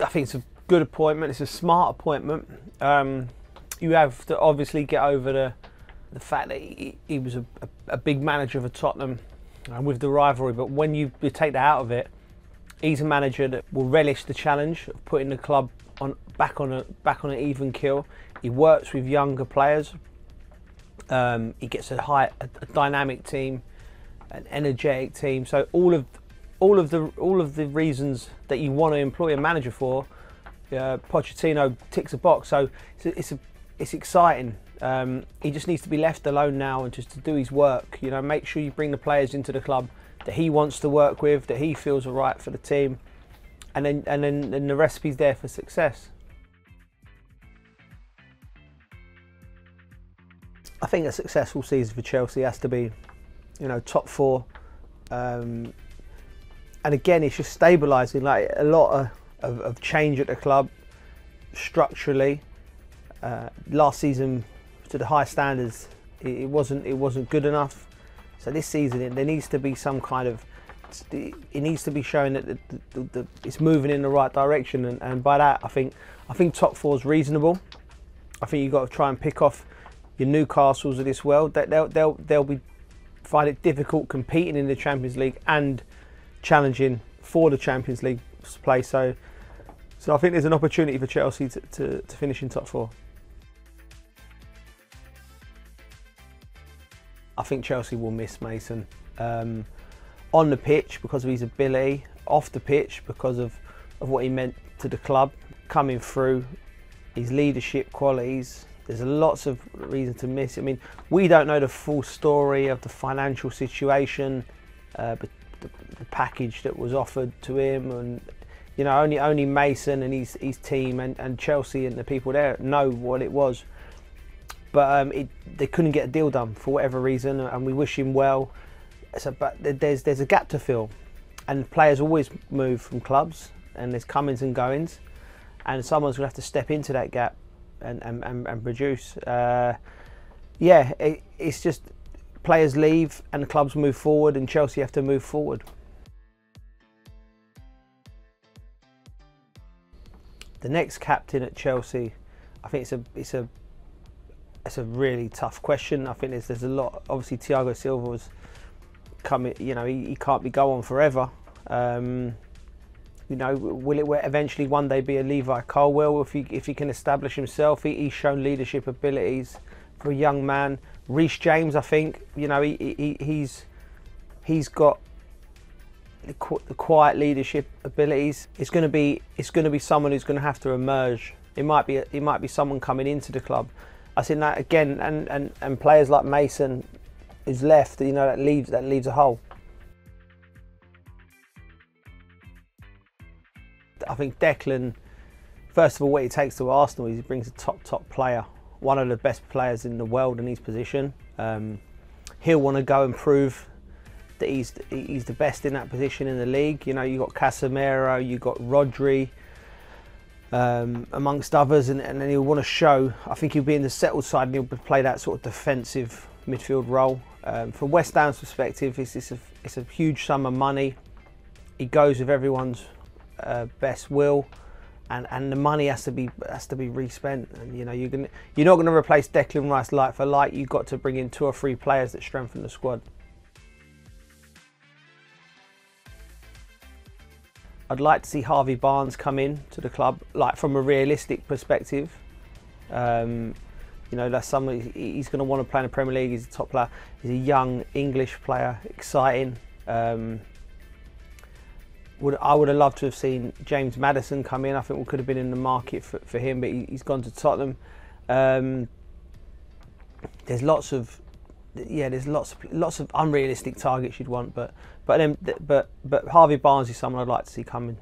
I think it's a good appointment. It's a smart appointment. Um, you have to obviously get over the the fact that he, he was a, a, a, big manager for Tottenham and with the rivalry. But when you, you take that out of it, he's a manager that will relish the challenge of putting the club on back on a back on an even kill. He works with younger players. Um, he gets a high, a, a dynamic team, an energetic team. So all of all of the all of the reasons that you want to employ a manager for, uh, Pochettino ticks a box. So it's a, it's, a, it's exciting. Um, he just needs to be left alone now and just to do his work. You know, make sure you bring the players into the club that he wants to work with, that he feels are right for the team, and then and then and the recipe's there for success. I think a successful season for Chelsea has to be, you know, top four. Um, and again, it's just stabilising. Like a lot of, of, of, change at the club structurally. Uh, last season, to the high standards, it, it, wasn't it wasn't good enough. So this season, there needs to be some kind of it needs to be showing that the, the, the, it's moving in the right direction, and, and by that, I think I think top four is reasonable. I think you've got to try and pick off your Newcastles of this world. That They'll they'll they'll be find it difficult competing in the Champions League and challenging for the Champions League play. So, so I think there's an opportunity for Chelsea to, to, to finish in top four. I think Chelsea will miss Mason um, on the pitch because of his ability, off the pitch because of, of what he meant to the club, coming through, his leadership qualities. There's lots of reason to miss. I mean, we don't know the full story of the financial situation, uh, the, the, package that was offered to him, and you know, only only Mason and his his team and, and Chelsea and the people there know what it was. But um, it, they couldn't get a deal done for whatever reason, and we wish him well. So, but there's there's a gap to fill, and players always move from clubs, and there's comings and goings, and someone's to have to step into that gap and and, and, and produce. Uh, yeah, it, it's just players leave and clubs move forward, and Chelsea have to move forward. The next captain at Chelsea, I think it's a it's a it's a really tough question. I think there's there's a lot. Obviously, Thiago Silva was coming. You know, he, he can't be going forever. Um, you know, will it eventually one day be a Levi Colwill if he if he can establish himself? He, he's shown leadership abilities for a young man. Reece James, I think, you know, he, he he's he's got the quiet leadership abilities. It's going to be it's going to be someone who's going to have to emerge. It might be it might be someone coming into the club I think that again, and, and, and players like Mason is left, you know, that leaves that leaves a hole. I think Declan, first of all, what he takes to Arsenal is he brings a top top player, one of the best players in the world in his position. Um, he'll want to go and prove that he's he's the best in that position in the league. You know, you got Casemiro, you got Rodri, um, amongst others, and, and, then he'll want to show. I think he'll be in the settled side and he'll play that sort of defensive midfield role. Um, from West Ham's perspective, it's, it's, a, it's a huge sum of money. He goes with everyone's uh, best will, and, and the money has to be has to be respent. And you know you're gonna you're not going to replace Declan Rice light for light. You've got to bring in two or three players that strengthen the squad. I'd like to see Harvey Barnes come in to the club, like from a realistic perspective. Um, you know, that's someone he's going to want to play in the Premier League. He's a top player. He's a young English player, exciting. Um, would I would have loved to have seen James Maddison come in. I think we could have been in the market for, for him, but he, has gone to Tottenham. Um, there's lots of yeah, there's lots of lots of unrealistic targets you'd want, but but then but but Harvey Barnes is someone I'd like to see coming.